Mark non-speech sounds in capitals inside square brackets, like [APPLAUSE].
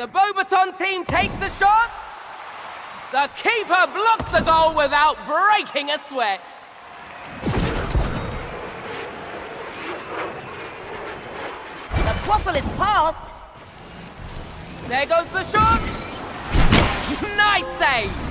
The Beauxbatons team takes the shot. The keeper blocks the goal without breaking a sweat. The quaffle is passed. There goes the shot. [LAUGHS] nice save.